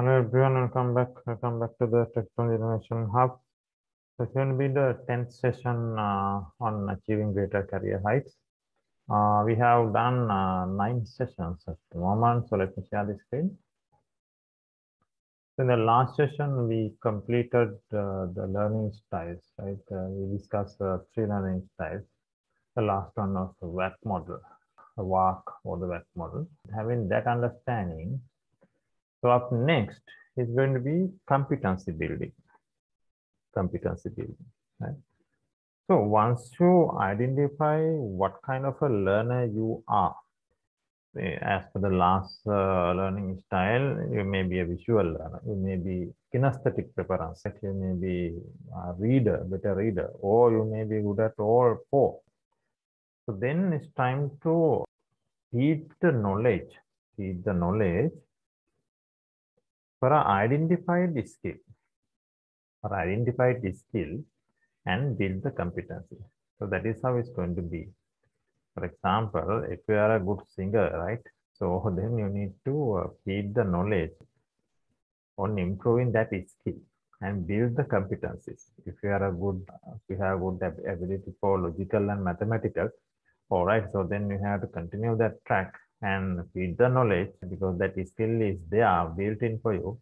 Hello everyone, welcome back. Welcome back to the Technology Innovation Hub. Going to be the 10th session uh, on achieving greater career heights. Uh, we have done uh, nine sessions at the moment. So let me share the screen. In the last session, we completed uh, the learning styles, right? Uh, we discussed three learning styles. The last one was the VARK model, the VARK or the VARK model. Having that understanding, so up next is going to be competency building. Competency building, right? So once you identify what kind of a learner you are, eh, as for the last uh, learning style, you may be a visual learner, you may be kinesthetic preference, you may be a reader, better reader, or you may be good at all four. So then it's time to feed the knowledge, feed the knowledge for an identified skill, for identified skill and build the competency. So that is how it's going to be. For example, if you are a good singer, right? So then you need to uh, feed the knowledge on improving that skill and build the competencies. If you are a good, if you have good ability for logical and mathematical, all right. So then you have to continue that track and feed the knowledge because that skill is there built in for you.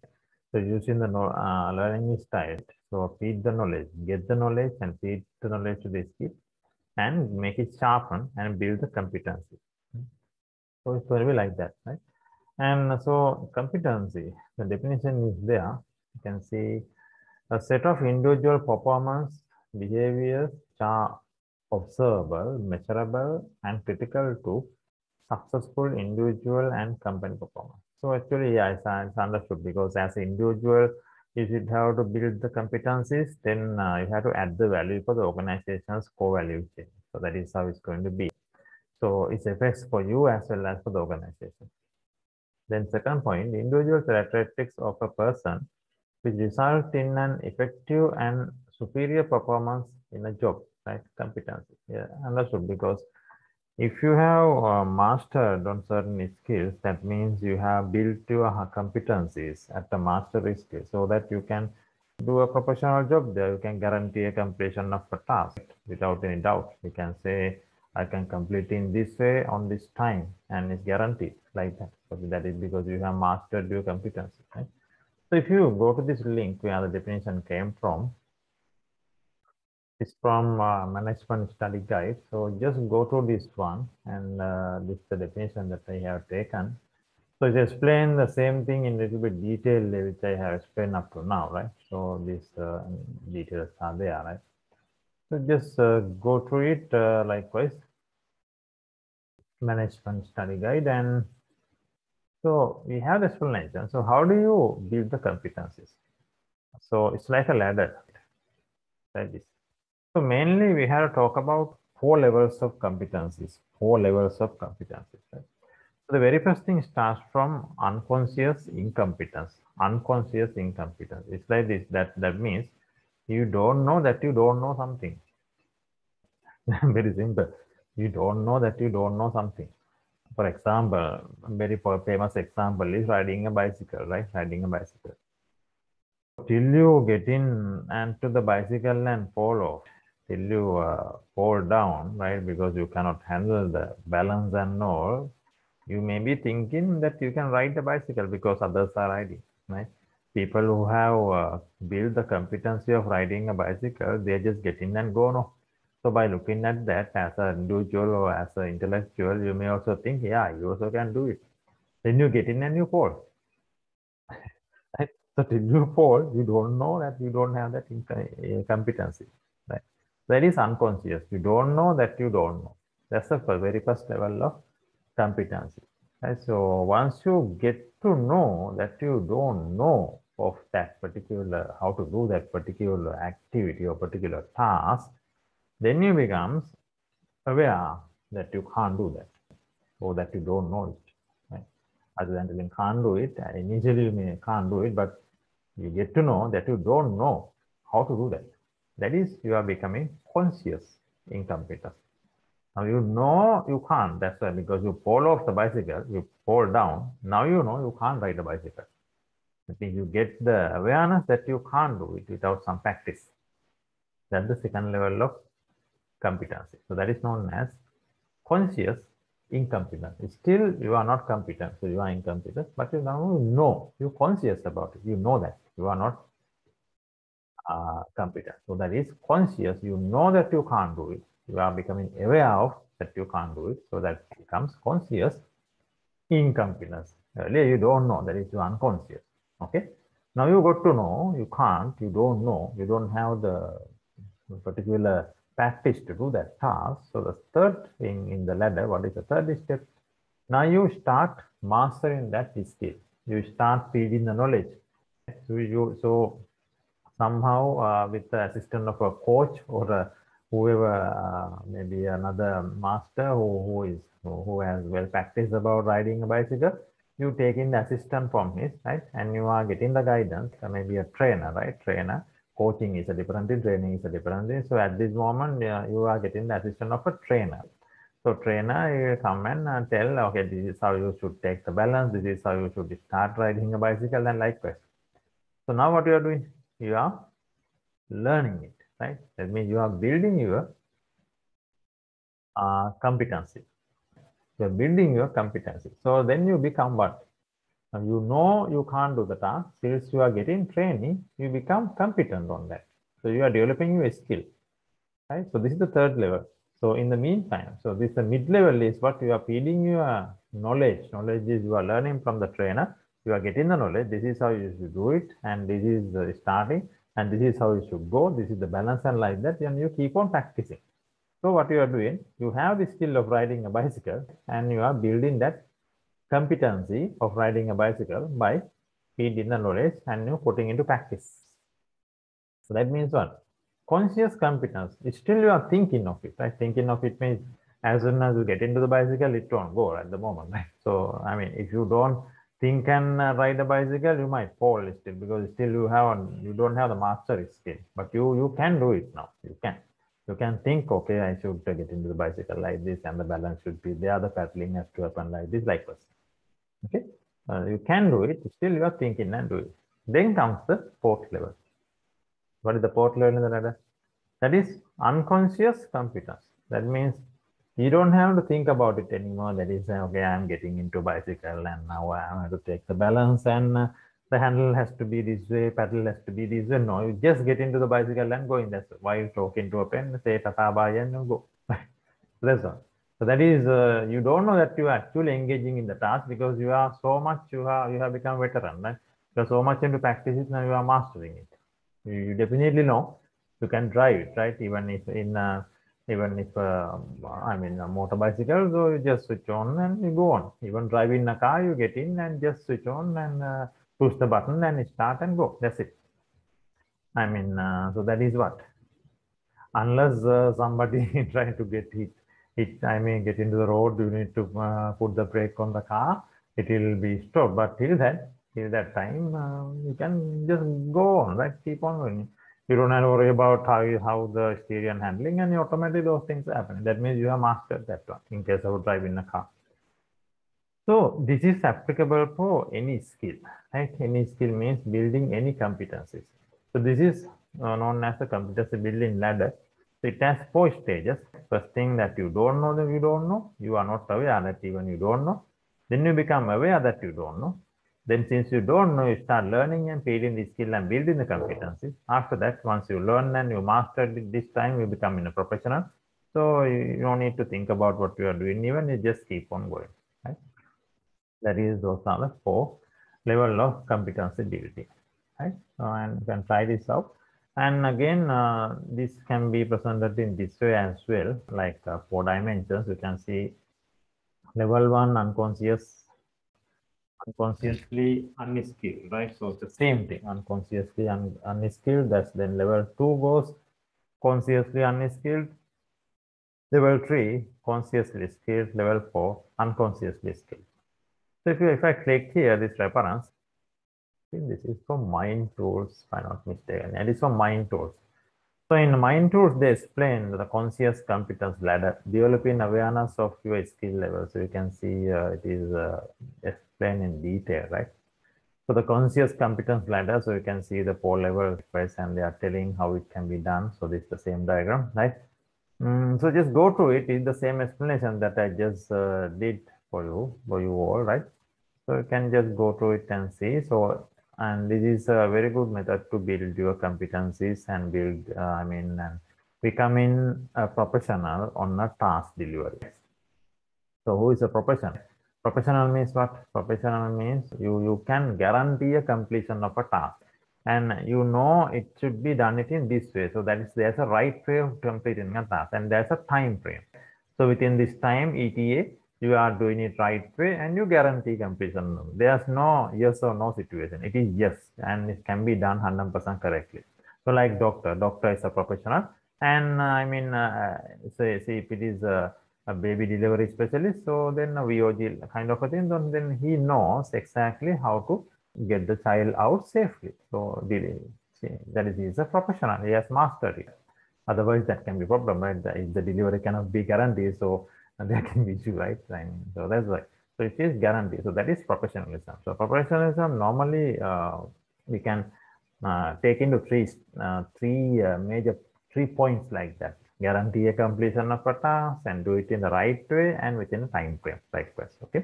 So using the uh, learning style, so feed the knowledge, get the knowledge and feed the knowledge to the skill and make it sharpen and build the competency. So it's be like that, right? And so competency, the definition is there. You can see a set of individual performance behaviors are observable, measurable, and critical to successful individual and company performance. So actually, yeah, it's, it's understood because as individual, you should have to build the competencies, then uh, you have to add the value for the organization's core value chain. So that is how it's going to be. So it's effects for you as well as for the organization. Then second point, individual characteristics of a person which result in an effective and superior performance in a job, right? Competency. Yeah, understood because if you have uh, mastered on certain skills, that means you have built your competencies at the mastery skill so that you can do a professional job there. You can guarantee a completion of a task without any doubt. You can say, I can complete in this way on this time and it's guaranteed like that. So that is because you have mastered your competency. Right? So if you go to this link where the definition came from, it's from uh, management study guide. So just go to this one and uh, this is the definition that I have taken. So it explain the same thing in a little bit detail which I have explained up to now, right? So these uh, details are there, right? So just uh, go through it uh, likewise. Management study guide and so we have the explanation. So how do you build the competencies? So it's like a ladder like this. So mainly we have to talk about four levels of competencies, four levels of competencies. Right? So the very first thing starts from unconscious incompetence. Unconscious incompetence. It's like this. That that means you don't know that you don't know something. very simple. You don't know that you don't know something. For example, very famous example is riding a bicycle, right? Riding a bicycle. Till you get in and to the bicycle and fall off, till you uh, fall down, right? Because you cannot handle the balance and all, you may be thinking that you can ride a bicycle because others are riding, right? People who have uh, built the competency of riding a bicycle, they just get in and go, no. So by looking at that as an individual or as an intellectual, you may also think, yeah, you also can do it. Then you get in and you fall. right? So till you fall, you don't know that you don't have that competency, right? That is unconscious. You don't know that you don't know. That's the very first level of competency. So once you get to know that you don't know of that particular, how to do that particular activity or particular task, then you becomes aware that you can't do that or that you don't know it. Right? Other than can't do it, initially you may can't do it, but you get to know that you don't know how to do that. That is, you are becoming conscious incompetent. Now you know you can't. That's why because you fall off the bicycle, you fall down. Now you know you can't ride a bicycle. That means you get the awareness that you can't do it without some practice. That's the second level of competency. So that is known as conscious incompetence. Still, you are not competent, so you are incompetent, but you now know, you're conscious about it. You know that you are not competent. So that is conscious. You know that you can't do it. You are becoming aware of that you can't do it. So that becomes conscious incompetence. Earlier, you don't know that is unconscious. Okay. Now you got to know you can't, you don't know, you don't have the particular practice to do that task. So the third thing in the ladder, what is the third step? Now you start mastering that skill. You start feeding the knowledge. So you so somehow uh, with the assistance of a coach or a, whoever, uh, maybe another master who, who is who has well practiced about riding a bicycle, you take in the assistant from his, right? And you are getting the guidance, maybe a trainer, right? Trainer. Coaching is a different thing, training is a different thing. So at this moment, uh, you are getting the assistant of a trainer. So trainer, you come and uh, tell, okay, this is how you should take the balance. This is how you should start riding a bicycle and likewise. So now what you are doing? You are learning it, right? That means you are building your uh, competency. You're building your competency. So then you become what? Now you know you can't do the task. Since you are getting training, you become competent on that. So you are developing your skill. Right? So this is the third level. So in the meantime, so this the mid level is what you are feeding your knowledge. Knowledge is you are learning from the trainer. You are getting the knowledge. This is how you should do it, and this is the starting, and this is how you should go. This is the balance and like that. And you keep on practicing. So what you are doing, you have the skill of riding a bicycle and you are building that competency of riding a bicycle by feeding the knowledge and you putting into practice. So that means what? Conscious competence, still you are thinking of it, right? Thinking of it means as soon as you get into the bicycle, it won't go at the moment, right? So, I mean, if you don't think can uh, ride a bicycle, you might fall still because still you have, you don't have the mastery skill, but you, you can do it now, you can you can think, okay, I should get into the bicycle like this and the balance should be there. The paddling has to happen like this, like this. Okay. Uh, you can do it. Still you are thinking and do it. Then comes the fourth level. What is the fourth level in the ladder? That is unconscious competence. That means you don't have to think about it anymore. That is, okay, I'm getting into bicycle and now I have to take the balance and uh, the handle has to be this way, pedal has to be this way. No, you just get into the bicycle and go in way. Why you talk into a pen, say tata bye and go. That's all. So that is, uh, you don't know that you are actually engaging in the task because you are so much, you have, you have become veteran, right? You are so much into practice it, now you are mastering it. You, you definitely know you can drive it, right? Even if in, uh, even if, uh, I mean, a motor bicycle, so you just switch on and you go on. Even driving a car, you get in and just switch on and uh, push the button and start and go. That's it. I mean, uh, so that is what. Unless uh, somebody trying to get hit, hit, I mean, get into the road, you need to uh, put the brake on the car. It will be stopped. But till that, till that time, uh, you can just go on, right? Keep on going. You don't have to worry about how you, how the steering handling, and automatically those things happen. That means you have mastered that one in case of driving a car. So this is applicable for any skill, right? Any skill means building any competencies. So this is uh, known as the competency building ladder. So it has four stages. First thing that you don't know that you don't know, you are not aware that even you don't know. Then you become aware that you don't know. Then since you don't know, you start learning and feeding the skill and building the competencies. After that, once you learn and you mastered it this time, you become a professional. So you don't need to think about what you are doing, even you just keep on going. Right? That is, those are the four level of competency building, right? So, and you can try this out. And again, uh, this can be presented in this way as well, like uh, four dimensions. You can see level one, unconscious, unconsciously unskilled, right? So it's the same thing, unconsciously un unskilled. That's then level two goes consciously unskilled. Level three, consciously skilled. Level four, unconsciously skilled. So if, you, if I click here, this reference, this is from Mind Tools, if I'm not mistaken, and it's from Mind Tools. So in Mind Tools, they explain the conscious competence ladder, developing awareness of your skill level. So you can see uh, it is uh, explained in detail, right? So the conscious competence ladder, so you can see the four level requests and they are telling how it can be done. So this is the same diagram, right? Mm, so just go through it. It's the same explanation that I just uh, did for you, for you all, right? So you can just go through it and see. So, and this is a very good method to build your competencies and build, uh, I mean, becoming a professional on a task delivery. So who is a professional? Professional means what? Professional means you, you can guarantee a completion of a task and you know it should be done it in this way. So that is there's a right way of completing a task and there's a time frame. So within this time ETA, you are doing it right way and you guarantee completion. There's no yes or no situation. It is yes and it can be done 100% correctly. So like doctor, doctor is a professional and uh, I mean, uh, say, say if it is a a baby delivery specialist. So then a VOG kind of a thing, then he knows exactly how to get the child out safely. So that is he's a professional. He has mastered it. Otherwise, that can be problem, right? If the delivery cannot be guaranteed, so there can be issue, right? Mean, so that's why. So it is guaranteed. So that is professionalism. So professionalism normally uh, we can uh, take into three uh, three uh, major three points like that guarantee a completion of a task and do it in the right way and within a time frame likewise okay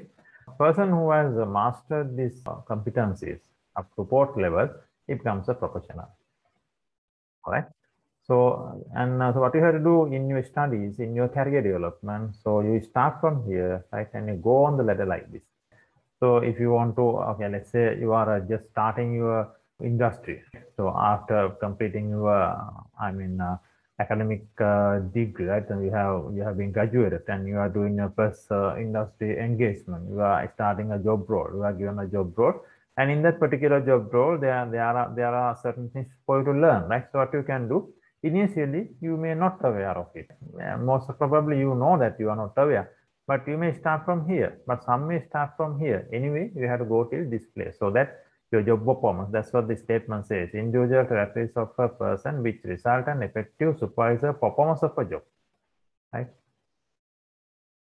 person who has mastered these competencies up to fourth level it becomes a professional all right so and uh, so what you have to do in your studies in your career development so you start from here right and you go on the ladder like this so if you want to okay let's say you are uh, just starting your industry so after completing your i mean uh, academic uh, degree, right? And you have you have been graduated, and you are doing your first uh, industry engagement. You are starting a job role. You are given a job role, and in that particular job role, there there are there are certain things for you to learn, right? So what you can do initially, you may not be aware of it. Most probably, you know that you are not aware, but you may start from here. But some may start from here. Anyway, you have to go till this place so that your job performance. That's what the statement says. Individual characteristics of a person which result in effective supervisor performance of a job. Right?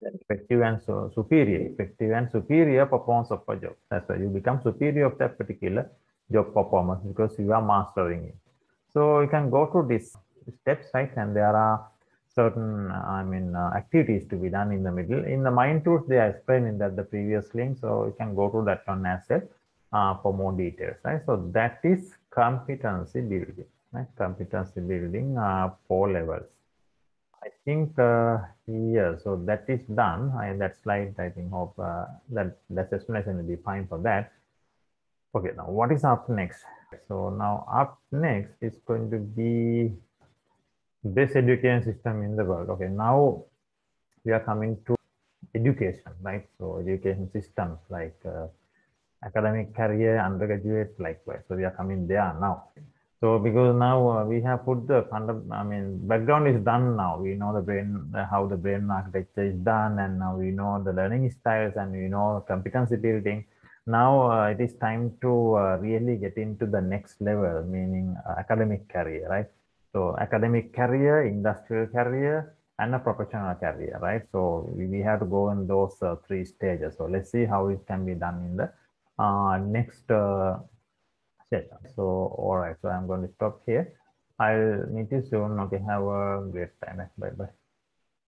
Effective and so superior, effective and superior performance of a job. That's why you become superior of that particular job performance because you are mastering it. So you can go to these steps, right? And there are certain, I mean, uh, activities to be done in the middle. In the mind tools, they are explained in that the previous link. So you can go to that one as well uh, for more details, right? So that is competency building, right? Competency building uh, four levels. I think uh, yeah, so that is done. And that slide, I think, hope uh, that that explanation will be fine for that. Okay, now what is up next? So now up next is going to be best education system in the world. Okay, now we are coming to education, right? So education systems like uh, academic career, undergraduate, likewise. So we are coming there now. So because now uh, we have put the I mean, background is done now. We know the brain, how the brain architecture is done, and now we know the learning styles and we know competency building. Now uh, it is time to uh, really get into the next level, meaning uh, academic career, right? So academic career, industrial career, and a professional career, right? So we, we have to go in those uh, three stages. So let's see how it can be done in the uh, next uh, set. So, all right. So I'm going to stop here. I'll meet you soon. Okay. Have a great time. Bye bye.